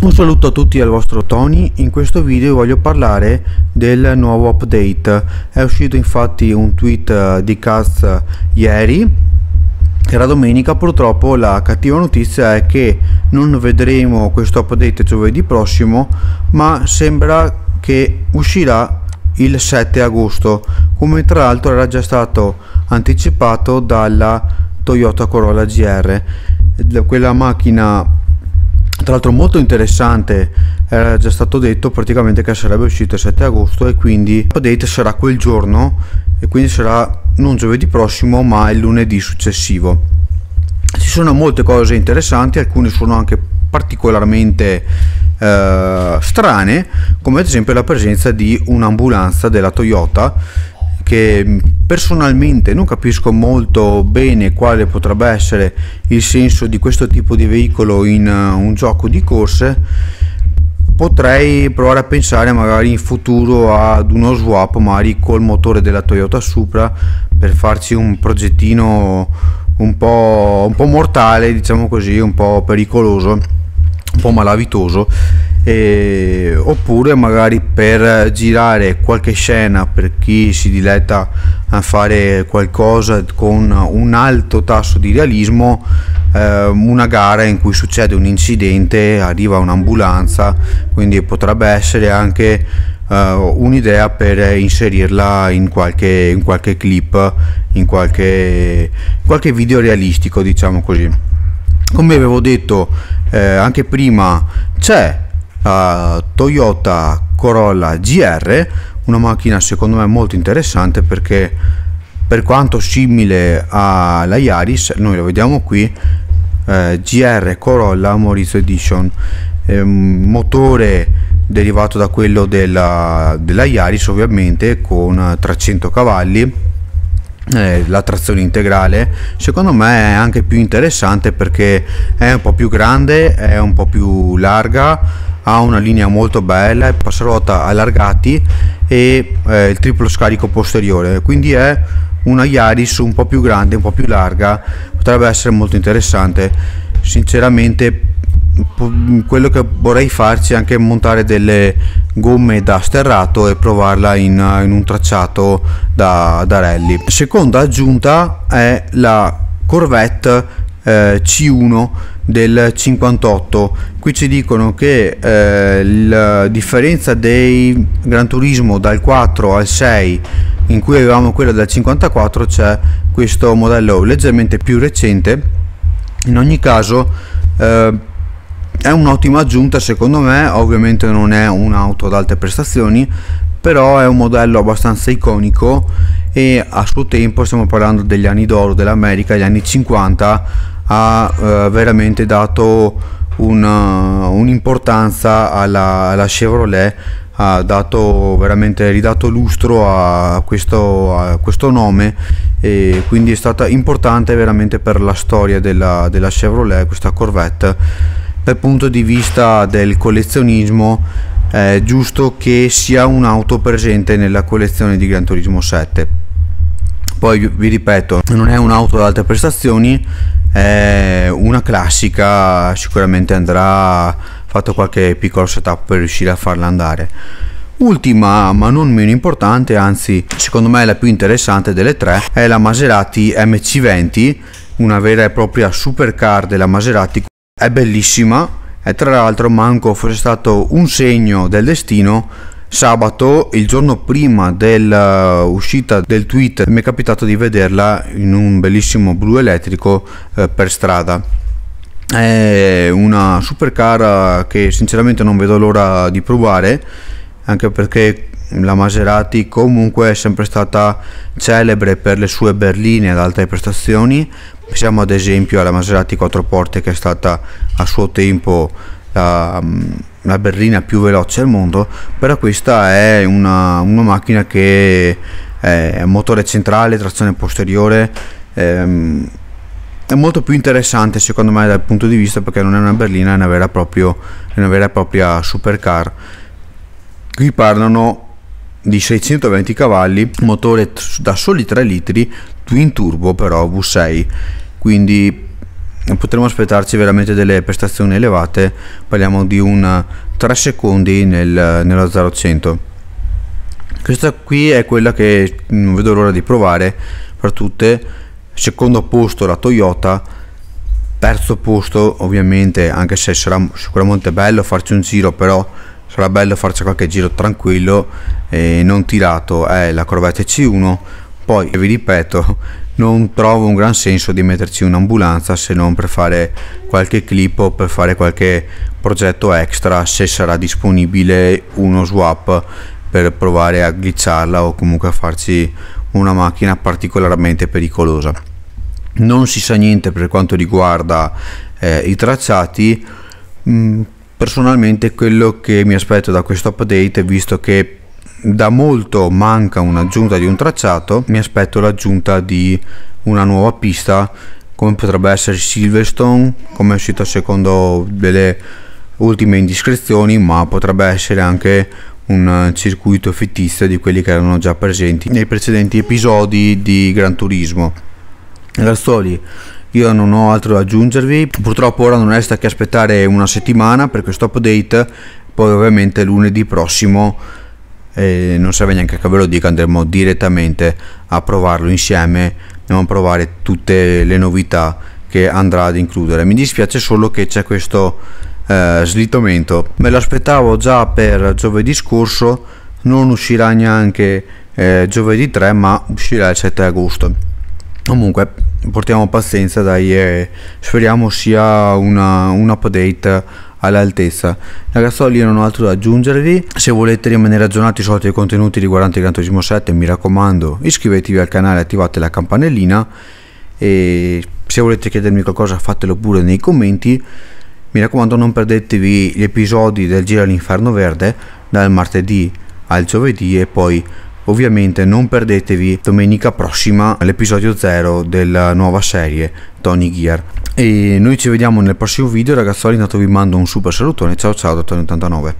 Un saluto a tutti dal vostro Tony, in questo video voglio parlare del nuovo update. È uscito infatti un tweet eh, di Kaz ieri, era domenica, purtroppo la cattiva notizia è che non vedremo questo update giovedì prossimo, ma sembra che uscirà il 7 agosto, come tra l'altro era già stato anticipato dalla Toyota Corolla GR. Quella macchina tra l'altro molto interessante era già stato detto praticamente che sarebbe uscito il 7 agosto e quindi l'update sarà quel giorno e quindi sarà non giovedì prossimo ma il lunedì successivo. Ci sono molte cose interessanti alcune sono anche particolarmente eh, strane come ad esempio la presenza di un'ambulanza della Toyota che personalmente non capisco molto bene quale potrebbe essere il senso di questo tipo di veicolo in uh, un gioco di corse. Potrei provare a pensare magari in futuro ad uno swap magari col motore della Toyota Supra per farci un progettino un po', un po mortale diciamo così un po' pericoloso un po' malavitoso eh, oppure magari per girare qualche scena per chi si diletta a fare qualcosa con un alto tasso di realismo eh, una gara in cui succede un incidente arriva un'ambulanza quindi potrebbe essere anche uh, un'idea per inserirla in qualche, in qualche clip in qualche, qualche video realistico diciamo così. Come avevo detto eh, anche prima c'è Toyota Corolla GR, una macchina secondo me molto interessante perché per quanto simile alla Yaris, noi lo vediamo qui, eh, GR Corolla Maurizio Edition, eh, motore derivato da quello della, della Yaris ovviamente con 300 cavalli eh, la trazione integrale. Secondo me è anche più interessante perché è un po' più grande è un po' più larga ha una linea molto bella, passaruota allargati e eh, il triplo scarico posteriore, quindi è una Yaris un po' più grande, un po' più larga, potrebbe essere molto interessante. Sinceramente quello che vorrei farci è anche montare delle gomme da sterrato e provarla in, in un tracciato da, da rally. Seconda aggiunta è la Corvette eh, C1 del 58 qui ci dicono che eh, la differenza dei Gran Turismo dal 4 al 6 in cui avevamo quello del 54 c'è questo modello leggermente più recente. In ogni caso eh, è un'ottima aggiunta secondo me. Ovviamente non è un'auto ad alte prestazioni però è un modello abbastanza iconico e a suo tempo stiamo parlando degli anni d'oro dell'America gli anni 50 ha eh, veramente dato un'importanza alla, alla, Chevrolet ha dato veramente ridato lustro a questo, a questo, nome e quindi è stata importante veramente per la storia della, della Chevrolet questa Corvette. Dal punto di vista del collezionismo è giusto che sia un'auto presente nella collezione di Gran Turismo 7 poi vi ripeto non è un'auto ad alte prestazioni è una classica sicuramente andrà fatto qualche piccolo setup per riuscire a farla andare. Ultima ma non meno importante anzi secondo me la più interessante delle tre è la Maserati MC20 una vera e propria supercar della Maserati. È bellissima e tra l'altro manco fosse stato un segno del destino sabato il giorno prima dell'uscita del tweet mi è capitato di vederla in un bellissimo blu elettrico eh, per strada. È una supercar che sinceramente non vedo l'ora di provare anche perché la Maserati comunque è sempre stata celebre per le sue berline ad alte prestazioni. Pensiamo ad esempio alla Maserati 4 porte che è stata a suo tempo la la berlina più veloce al mondo, però questa è una, una macchina che è motore centrale, trazione posteriore, ehm, è molto più interessante secondo me dal punto di vista perché non è una berlina, è una vera, proprio, è una vera e propria supercar. Qui parlano di 620 cavalli, motore da soli 3 litri, twin turbo però V6, quindi potremo aspettarci veramente delle prestazioni elevate. Parliamo di un 3 secondi nel, nello 0 100 questa qui è quella che non vedo l'ora di provare per tutte. Secondo posto la Toyota. Terzo posto ovviamente anche se sarà sicuramente bello farci un giro però sarà bello farci qualche giro tranquillo e non tirato è la Corvette C1 poi vi ripeto non trovo un gran senso di metterci un'ambulanza se non per fare qualche clip o per fare qualche progetto extra se sarà disponibile uno swap per provare a glitcharla o comunque a farci una macchina particolarmente pericolosa. Non si sa niente per quanto riguarda eh, i tracciati mm, personalmente quello che mi aspetto da questo update visto che da molto manca un'aggiunta di un tracciato mi aspetto l'aggiunta di una nuova pista come potrebbe essere Silverstone come è uscito secondo delle ultime indiscrezioni ma potrebbe essere anche un circuito fittizio di quelli che erano già presenti nei precedenti episodi di Gran Turismo. Razzoli io non ho altro da aggiungervi. Purtroppo ora non resta che aspettare una settimana per questo update poi ovviamente lunedì prossimo eh, non serve neanche che ve lo dica andremo direttamente a provarlo insieme andiamo a provare tutte le novità che andrà ad includere. Mi dispiace solo che c'è questo eh, slittamento. Me lo aspettavo già per giovedì scorso non uscirà neanche eh, giovedì 3 ma uscirà il 7 agosto. Comunque portiamo pazienza dai e speriamo sia una, un update all'altezza. Ragazzi io non ho altro da aggiungervi. Se volete rimanere aggiornati sui altri contenuti riguardanti il Gran Turismo 7 mi raccomando iscrivetevi al canale attivate la campanellina e se volete chiedermi qualcosa fatelo pure nei commenti. Mi raccomando non perdetevi gli episodi del Giro all'Inferno Verde dal martedì al giovedì e poi Ovviamente non perdetevi domenica prossima l'episodio 0 della nuova serie Tony Gear. E noi ci vediamo nel prossimo video ragazzoli, intanto vi mando un super salutone, ciao ciao da Tony89.